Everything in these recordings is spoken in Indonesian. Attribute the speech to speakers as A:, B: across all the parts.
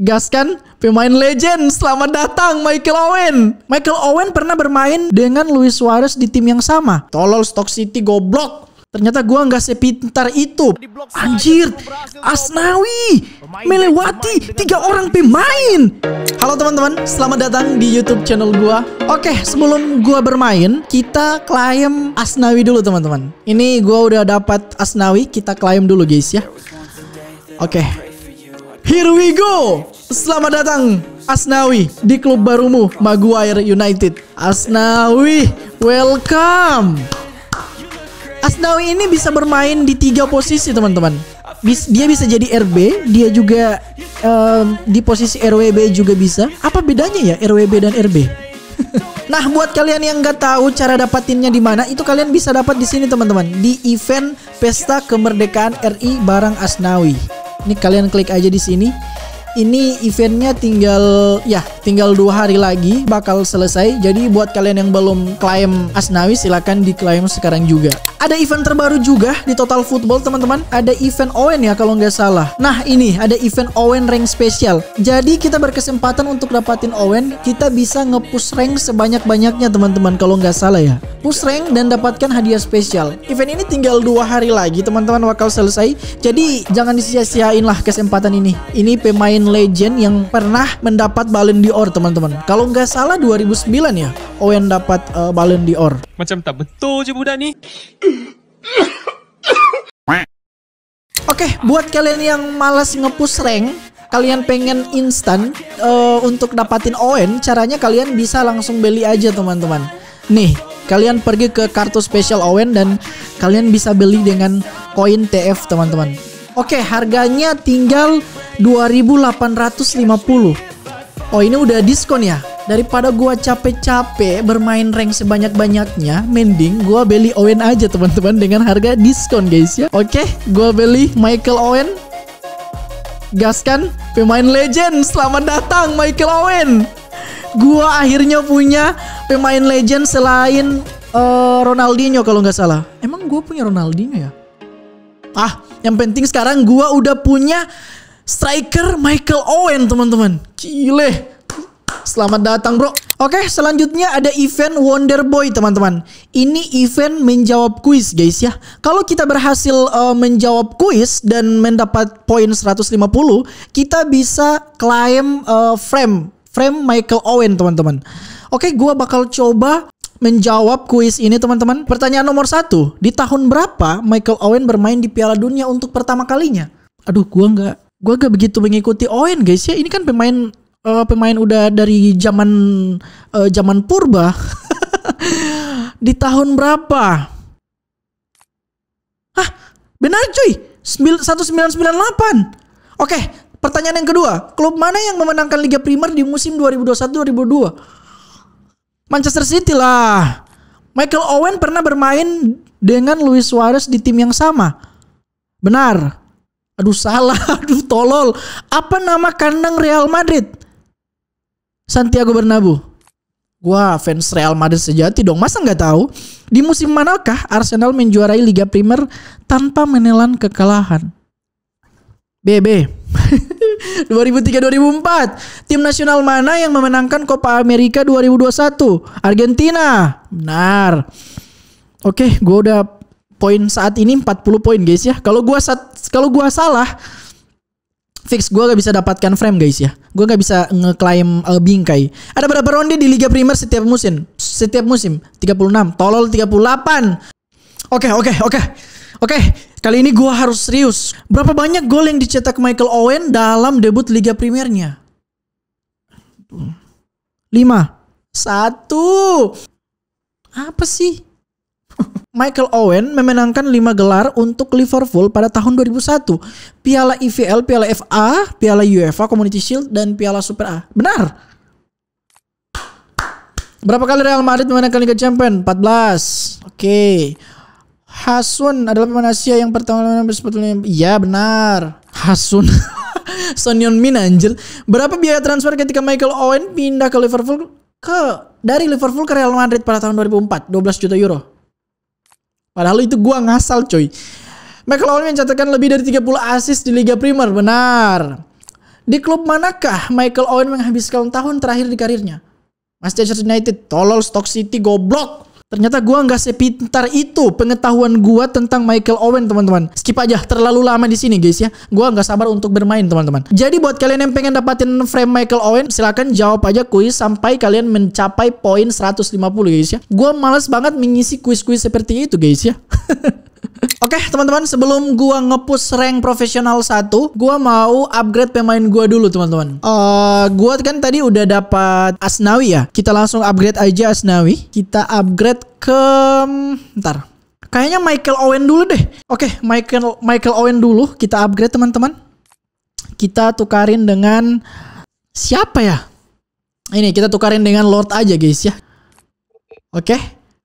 A: Gas kan? Pemain legend, selamat datang Michael Owen. Michael Owen pernah bermain dengan Luis Suarez di tim yang sama. Tolol Stock City goblok. Ternyata gua nggak sepintar itu. Anjir, Asnawi melewati tiga orang pemain. Halo teman-teman, selamat datang di YouTube channel gua. Oke, sebelum gua bermain, kita klaim Asnawi dulu teman-teman. Ini gua udah dapat Asnawi, kita klaim dulu guys ya. Oke. Here we go. Selamat datang Asnawi di klub barumu Maguire United. Asnawi, welcome. Asnawi ini bisa bermain di tiga posisi teman-teman. Dia bisa jadi RB, dia juga um, di posisi RWB juga bisa. Apa bedanya ya RWB dan RB? nah, buat kalian yang nggak tahu cara dapatinnya di mana, itu kalian bisa dapat di sini teman-teman, di event Pesta Kemerdekaan RI barang Asnawi. Ini kalian klik aja di sini ini eventnya tinggal ya tinggal dua hari lagi bakal selesai. Jadi buat kalian yang belum klaim Asnawi silakan diklaim sekarang juga. Ada event terbaru juga di Total Football teman-teman. Ada event Owen ya kalau nggak salah. Nah ini ada event Owen rank spesial jadi kita berkesempatan untuk dapatin Owen kita bisa ngepush rank sebanyak-banyaknya teman-teman kalau nggak salah ya. Push rank dan dapatkan hadiah spesial. Event ini tinggal dua hari lagi teman-teman bakal selesai. Jadi jangan disia-siain lah kesempatan ini. Ini pemain pemain legend yang pernah mendapat Ballon d'Or teman-teman. Kalau nggak salah 2009 ya Owen dapat uh, Ballon d'Or.
B: Macam tak betul je budak ni.
A: Oke, okay, buat kalian yang malas ngepush rank, kalian pengen instan uh, untuk dapatin Owen, caranya kalian bisa langsung beli aja teman-teman. Nih, kalian pergi ke kartu spesial Owen dan kalian bisa beli dengan koin TF teman-teman. Oke, harganya tinggal 2850. Oh, ini udah diskon ya. Daripada gua capek-capek bermain rank sebanyak-banyaknya, mending gua beli Owen aja teman-teman dengan harga diskon guys ya. Oke, gua beli Michael Owen. Gas kan? Pemain legend. Selamat datang Michael Owen. Gua akhirnya punya pemain legend selain uh, Ronaldinho kalau nggak salah. Emang gua punya Ronaldinho ya? Ah, yang penting sekarang gua udah punya striker Michael Owen, teman-teman. Gile. Selamat datang, Bro. Oke, selanjutnya ada event Wonder Boy, teman-teman. Ini event menjawab kuis, guys ya. Kalau kita berhasil uh, menjawab kuis dan mendapat poin 150, kita bisa claim uh, frame frame Michael Owen, teman-teman. Oke, gua bakal coba menjawab kuis ini teman-teman. Pertanyaan nomor satu, di tahun berapa Michael Owen bermain di Piala Dunia untuk pertama kalinya? Aduh, gua nggak, gua nggak begitu mengikuti Owen guys ya. Ini kan pemain uh, pemain udah dari zaman uh, zaman purba. di tahun berapa? Hah, benar cuy, 1998. Oke, pertanyaan yang kedua, klub mana yang memenangkan Liga Primer di musim 2021-2022? Manchester City lah. Michael Owen pernah bermain dengan Luis Suarez di tim yang sama. Benar. Aduh salah, aduh tolol. Apa nama kandang Real Madrid? Santiago Bernabeu. Gua fans Real Madrid sejati dong, masa nggak tahu? Di musim manakah Arsenal menjuarai Liga Primer tanpa menelan kekalahan? BB. 2003-2004. Tim nasional mana yang memenangkan Copa America 2021? Argentina. Benar. Oke, gue udah poin saat ini 40 poin guys ya. Kalau gua kalau gua salah fix gue gak bisa dapatkan frame guys ya. Gue gak bisa ngeklaim uh, bingkai. Ada berapa ronde di Liga Primer setiap musim? Setiap musim 36. Tolol 38. Oke, oke, oke. Oke, kali ini gue harus serius. Berapa banyak gol yang dicetak Michael Owen dalam debut Liga Primernya? Lima. Satu. Apa sih? Michael Owen memenangkan 5 gelar untuk Liverpool pada tahun 2001. Piala IVL, Piala FA, Piala UEFA Community Shield, dan Piala Super A. Benar. Berapa kali Real Madrid memenangkan Liga Champions? 14. Oke. Okay. Hasun adalah pemain Asia yang pertama sebetulnya. Iya benar. Hasun. Son Yeon Min anjir. Berapa biaya transfer ketika Michael Owen pindah ke Liverpool ke dari Liverpool ke Real Madrid pada tahun 2004? 12 juta euro. Padahal itu gua ngasal coy. Michael Owen mencatatkan lebih dari 30 assist di Liga Primer, benar. Di klub manakah Michael Owen menghabiskan tahun terakhir di karirnya? Manchester United, tolol Stock City, goblok. Ternyata gua nggak sepintar itu pengetahuan gua tentang Michael Owen teman-teman. Skip aja, terlalu lama di sini guys ya. Gua nggak sabar untuk bermain teman-teman. Jadi buat kalian yang pengen dapatin frame Michael Owen, silakan jawab aja kuis sampai kalian mencapai poin 150 guys ya. Gua males banget mengisi kuis-kuis seperti itu guys ya. Oke okay, teman-teman sebelum gua ngepush rank profesional 1 Gua mau upgrade pemain gua dulu teman-teman. Uh, Gua kan tadi udah dapat Asnawi ya. Kita langsung upgrade aja Asnawi. Kita upgrade ke Ntar. Kayaknya Michael Owen dulu deh. Oke okay, Michael, Michael Owen dulu. Kita upgrade teman-teman. Kita tukarin dengan Siapa ya? Ini kita tukarin dengan Lord aja guys ya. Oke okay.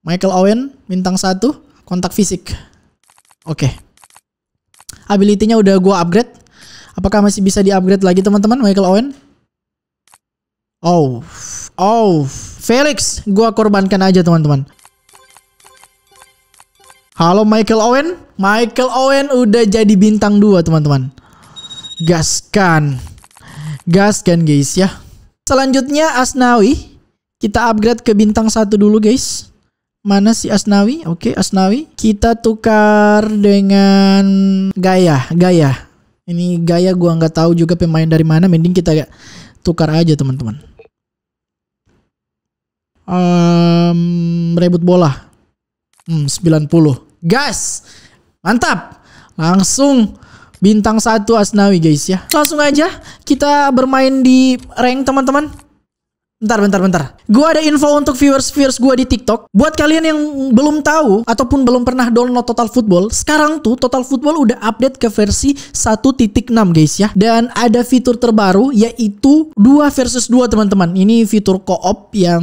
A: Michael Owen bintang 1 Kontak fisik Oke. Okay. Ability-nya udah gue upgrade. Apakah masih bisa di-upgrade lagi teman-teman Michael Owen? Oh. Oh. Felix. Gue korbankan aja teman-teman. Halo Michael Owen. Michael Owen udah jadi bintang 2 teman-teman. Gaskan. Gaskan guys ya. Selanjutnya Asnawi. Kita upgrade ke bintang 1 dulu guys. Mana si Asnawi? Oke, okay, Asnawi. Kita tukar dengan Gaya, Gaya. Ini Gaya gua nggak tahu juga pemain dari mana. Mending kita tukar aja, teman-teman. Um, rebut bola. Hmm, 90. Gas. Mantap. Langsung bintang satu Asnawi guys ya. Langsung aja kita bermain di rank teman-teman. Bentar, bentar, bentar. Gue ada info untuk viewers-viewers gue di TikTok. Buat kalian yang belum tahu ataupun belum pernah download Total Football, sekarang tuh Total Football udah update ke versi 1.6 guys ya. Dan ada fitur terbaru yaitu 2 versus 2 teman-teman. Ini fitur co-op yang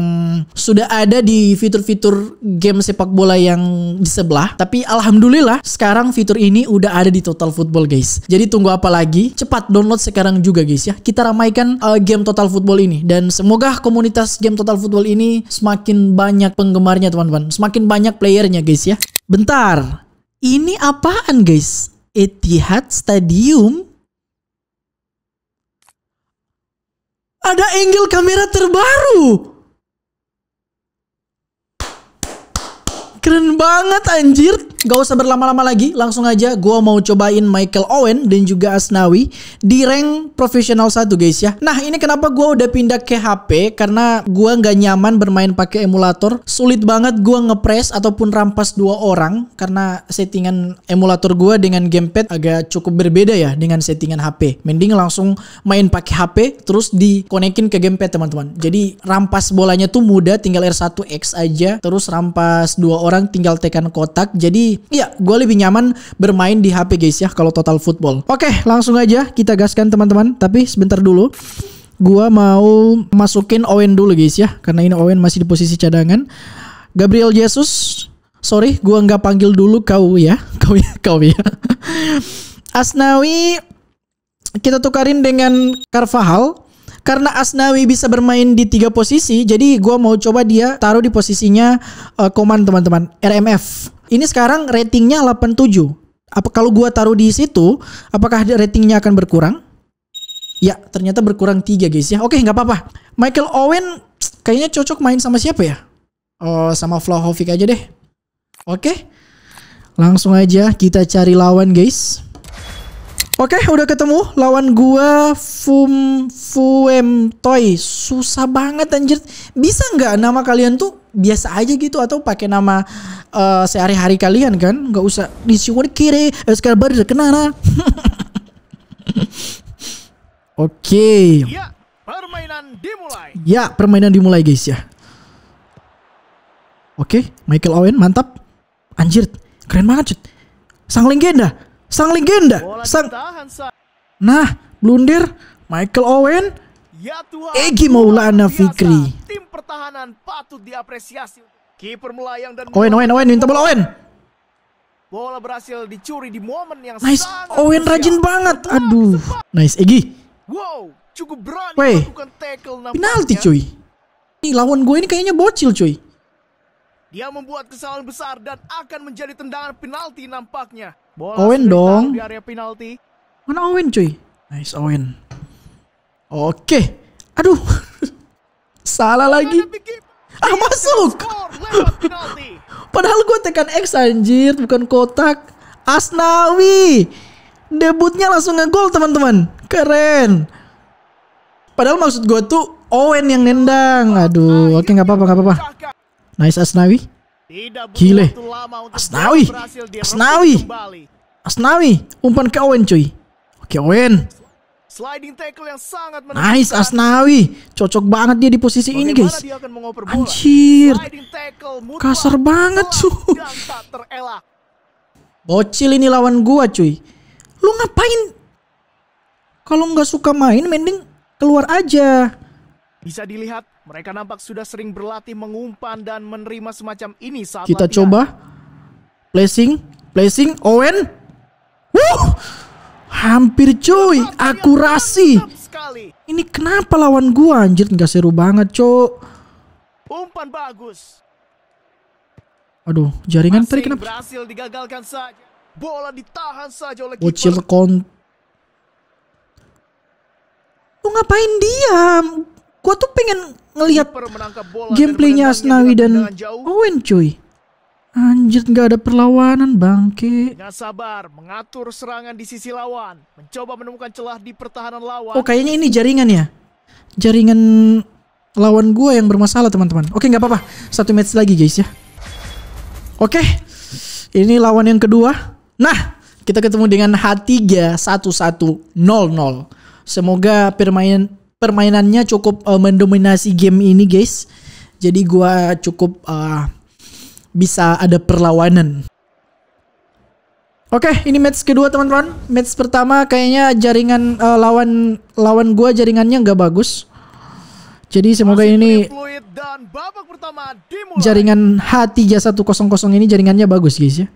A: sudah ada di fitur-fitur game sepak bola yang di sebelah. Tapi alhamdulillah sekarang fitur ini udah ada di Total Football guys. Jadi tunggu apa lagi? Cepat download sekarang juga guys ya. Kita ramaikan uh, game Total Football ini dan semoga komunitas game Total Football ini semakin banyak penggemarnya teman-teman. Semakin banyak playernya guys ya. Bentar. Ini apaan guys? Etihad Stadium? Ada angle kamera terbaru. Keren banget anjir. Gak usah berlama-lama lagi, langsung aja gue mau cobain Michael Owen dan juga Asnawi di rank profesional satu guys ya. Nah ini kenapa gue udah pindah ke HP karena gue nggak nyaman bermain pakai emulator. Sulit banget gue ngepres ataupun rampas dua orang karena settingan emulator gue dengan gamepad agak cukup berbeda ya dengan settingan HP. Mending langsung main pakai HP terus dikonekin ke gamepad teman-teman. Jadi rampas bolanya tuh mudah, tinggal R1X aja terus rampas dua orang tinggal tekan kotak. Jadi ya gue lebih nyaman bermain di HP guys ya kalau total football. Oke, langsung aja kita gaskan teman-teman. Tapi sebentar dulu. Gua mau masukin Owen dulu guys ya, karena ini Owen masih di posisi cadangan. Gabriel Jesus, sorry, gua nggak panggil dulu kau ya, kau ya, kau ya. Asnawi kita tukarin dengan Carvajal karena Asnawi bisa bermain di tiga posisi, jadi gue mau coba dia taruh di posisinya uh, Koman teman-teman, RMF. Ini sekarang ratingnya 87. Apa kalau gua taruh di situ, apakah ratingnya akan berkurang? Ya, ternyata berkurang 3 guys ya. Oke, nggak apa-apa. Michael Owen kayaknya cocok main sama siapa ya? Oh, sama Vlahovic aja deh. Oke. Langsung aja kita cari lawan guys. Oke, udah ketemu lawan gua Fum Fuem Toy. Susah banget anjir. Bisa nggak nama kalian tuh biasa aja gitu atau pakai nama uh, sehari-hari kalian kan? Nggak usah disuruh kiri, sekarang baru kenana. Oke. Ya, permainan dimulai. Ya, permainan dimulai guys ya. Oke, Michael Owen mantap. Anjir, keren banget, cut. Sang legenda. Sang legenda. Sang Nah, blunder Michael Owen. Ya Tuhan, Egi Maulana Fikri. Tim pertahanan patut diapresiasi. Kiper melayang dan Owen, Owen, Owen, minta bola Owen. Bola berhasil dicuri di momen yang nice. Owen rajin banget. Aduh. Nice, Egi. Wow, cukup berani Wey. melakukan tackle Penalti cuy. Nih lawan gue ini kayaknya bocil cuy. Dia membuat kesalahan besar dan akan menjadi tendangan penalti nampaknya. Bola Owen dong. Di area penalti. Mana Owen cuy? Nice Owen. Oke. Aduh. Salah lagi. Ah masuk. Padahal gue tekan X anjir, bukan kotak. Asnawi. Debutnya langsung ngegol teman-teman. Keren. Padahal maksud gue tuh Owen yang nendang. Aduh, oke nggak apa-apa nggak apa-apa. Nice Asnawi. Gile. Asnawi. Asnawi. Asnawi. Umpan ke Owen cuy. Oke Owen.
C: Sliding tackle yang sangat
A: Nice Asnawi. Cocok banget dia di posisi ini guys.
C: dia akan mengoper bola?
A: Anjir. Kasar banget cuy. Bocil ini lawan gua cuy. Lu ngapain? Kalau nggak suka main mending keluar aja.
C: Bisa dilihat, mereka nampak sudah sering berlatih mengumpan dan menerima semacam ini saat
A: Kita
C: latihan.
A: coba. Placing, placing Owen. Wuh! Hampir cuy, akurasi. Ini kenapa lawan gua anjir nggak seru banget, Cok.
C: Umpan bagus.
A: Aduh, jaringan tadi kenapa?
C: berhasil digagalkan saja. Bola ditahan saja oleh
A: Bocil kon Lu ngapain diam? Gua tuh pengen ngelihat gameplaynya Asnawi dan. Owen cuy. Anjir nggak ada perlawanan bangke.
C: Dengan sabar mengatur serangan di sisi lawan, mencoba menemukan celah di pertahanan lawan.
A: Oh kayaknya ini jaringan ya. Jaringan lawan gua yang bermasalah teman-teman. Oke nggak apa-apa. Satu match lagi guys ya. Oke. Ini lawan yang kedua. Nah, kita ketemu dengan H3 1100. Semoga permain permainannya cukup eh, mendominasi game ini guys. Jadi gua cukup eh, bisa ada perlawanan. Oke, ini match kedua teman-teman. Match pertama kayaknya jaringan eh, lawan lawan gua jaringannya nggak bagus. Jadi semoga ini
C: fluid dan babak pertama dimulai.
A: jaringan H3100 ini jaringannya bagus guys ya.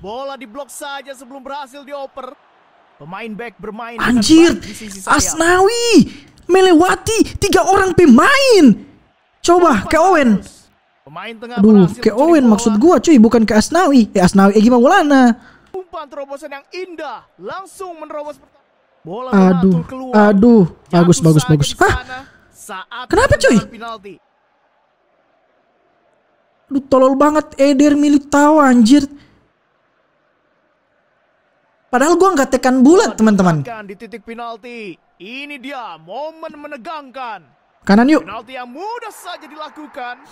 C: Bola diblok saja sebelum berhasil dioper. Pemain back bermain
A: Anjir. Asnawi melewati tiga orang pemain. Coba ke Owen.
C: Pemain tengah
A: Aduh, ke Owen maksud gua cuy, bukan ke Asnawi. Eh Asnawi, eh gimana Maulana?
C: Umpan terobosan yang indah langsung menerobos. Bola
A: Aduh,
C: keluar.
A: aduh, bagus,
C: Jatuh
A: bagus, bagus. Hah? Kenapa, cuy?
C: Penalti.
A: Aduh, tolol banget Eder Militao anjir. Padahal gua nggak tekan bulat teman-teman.
C: Di titik penalti. Ini dia momen menegangkan.
A: Kanan yuk.
C: Penalti yang mudah saja dilakukan.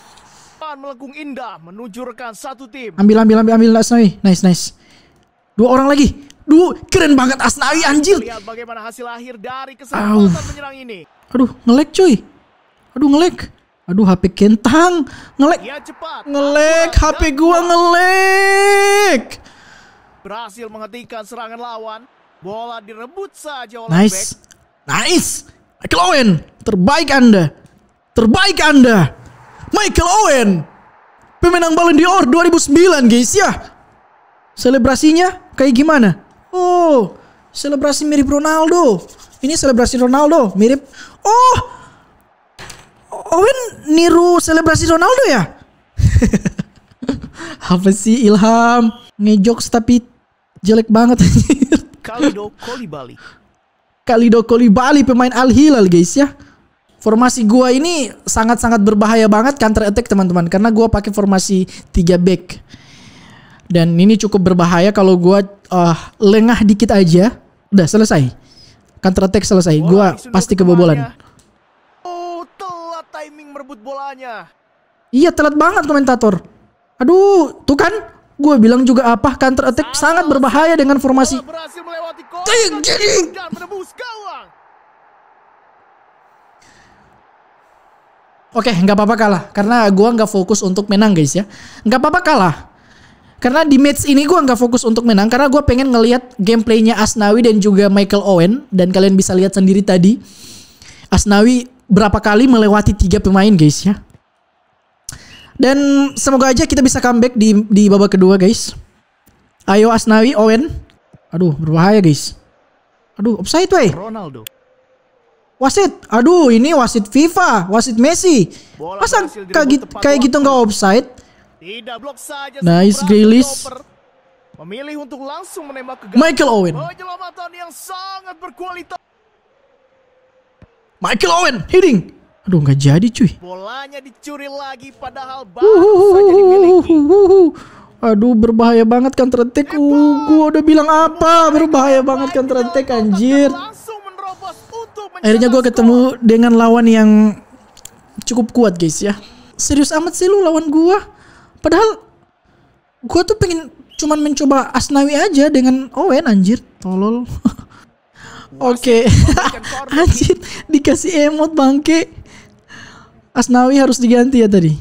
C: Dan melengkung indah menuju rekan satu tim.
A: Ambil, ambil, ambil, ambil Asnawi. Nice, nice. Dua orang lagi. Duh, keren banget Asnawi anjir.
C: Lihat bagaimana hasil akhir dari kesempatan menyerang ini.
A: Aduh, ngelek cuy. Aduh, ngelek. Aduh, HP kentang. Ngelek.
C: Ia cepat.
A: Ngelek, HP gua ngelek.
C: Berhasil menghentikan serangan lawan. Bola direbut saja oleh
A: Nice.
C: back.
A: Nice. Michael Owen, terbaik Anda. Terbaik Anda. Michael Owen. Pemenang Ballon d'Or 2009, guys ya. Selebrasinya kayak gimana? Oh, selebrasi mirip Ronaldo. Ini selebrasi Ronaldo, mirip Oh. Owen niru selebrasi Ronaldo ya? Apa sih Ilham? Ngejokes tapi jelek banget.
C: Kalido Kolibali.
A: Kalido Kolibali pemain Al Hilal guys ya. Formasi gua ini sangat-sangat berbahaya banget counter attack teman-teman karena gua pakai formasi 3 back. Dan ini cukup berbahaya kalau gua eh, lengah dikit aja udah selesai. Counter attack selesai.
C: Bola
A: Gua pasti
C: ke
A: kebobolan.
C: Oh, telat timing merebut bolanya.
A: Iya telat banget komentator. Aduh, tuh kan? Gue bilang juga apa counter attack sangat berbahaya dengan formasi.
C: Bola berhasil melewati
A: Kayak gini. Oke, nggak apa-apa kalah karena gua nggak fokus untuk menang guys ya. Nggak apa-apa kalah. Karena di match ini gua nggak fokus untuk menang karena gua pengen ngelihat gameplaynya Asnawi dan juga Michael Owen dan kalian bisa lihat sendiri tadi Asnawi berapa kali melewati tiga pemain guys ya. Dan semoga aja kita bisa comeback di di babak kedua guys. Ayo Asnawi, Owen. Aduh, berbahaya guys. Aduh, offside wey.
C: Ronaldo.
A: Wasit, aduh ini wasit FIFA, wasit Messi.
C: Bola
A: Masa
C: berhasil direbut
A: kayak gitu, kayak gitu nggak offside?
C: Tidak blok saja.
A: Nice, Grealish.
C: Memilih untuk langsung menembak ke
A: Michael Owen.
C: Penyelamatan yang sangat berkualitas.
A: Michael Owen hitting. Aduh nggak jadi cuy.
C: Bolanya dicuri lagi padahal baru saja dimiliki.
A: Uhuhuhuhuhu. Aduh berbahaya banget counter attack. Uh, gua udah bilang apa? Berbahaya banget counter attack anjir. Akhirnya
C: mencetak
A: ketemu dengan lawan yang cukup kuat guys ya. Serius amat sih lu lawan gua. Padahal gua tuh pengen cuman mencoba Asnawi aja dengan Owen anjir. Tolol. Oke. anjir dikasih emot bangke. Asnawi harus diganti ya tadi.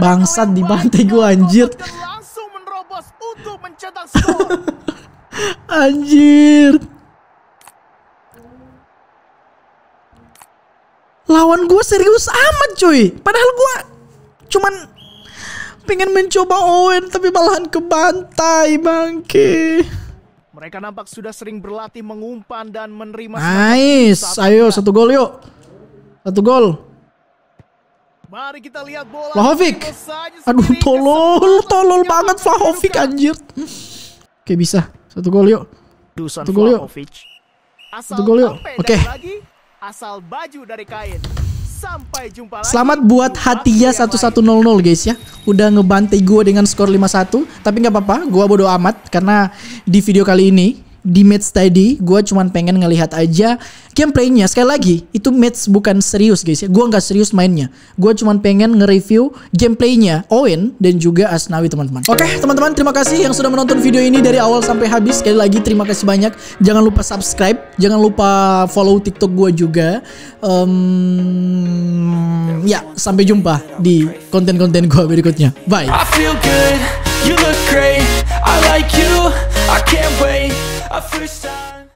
A: Bangsat dibantai gua, anjir.
C: dan langsung menerobos untuk mencetak skor.
A: Anjir. Lawan gue serius amat cuy. Padahal gue cuman pengen mencoba Owen tapi malahan kebantai bangke.
C: Mereka nampak sudah sering berlatih mengumpan dan menerima
A: Nice. Ayo satu gol yuk. Satu gol.
C: Mari kita lihat bola.
A: Vlahovic. Aduh tolol, tolol banget Vlahovic anjir. Oke bisa. Satu gol yuk.
C: Dusan
A: Satu gol yuk.
C: Asal
A: Satu gol yuk. Oke.
C: asal baju dari kain. Sampai jumpa lagi.
A: Selamat buat Hatia
C: waktu yang
A: 1100
C: lain.
A: guys ya. Udah ngebantai gue dengan skor 5-1. Tapi nggak apa-apa, gue bodo amat. Karena di video kali ini, di match tadi, gue cuman pengen ngelihat aja gameplaynya. Sekali lagi, itu match bukan serius guys ya. Gue nggak serius mainnya. Gue cuman pengen nge-review gameplaynya Owen dan juga Asnawi teman-teman. Oke teman-teman, terima kasih yang sudah menonton video ini dari awal sampai habis. Sekali lagi terima kasih banyak. Jangan lupa subscribe, jangan lupa follow TikTok gue juga. Em, ya, sampai jumpa di konten-konten gue berikutnya. Bye.
D: I feel good, you look great. I like you, I can't wait. a freestyle.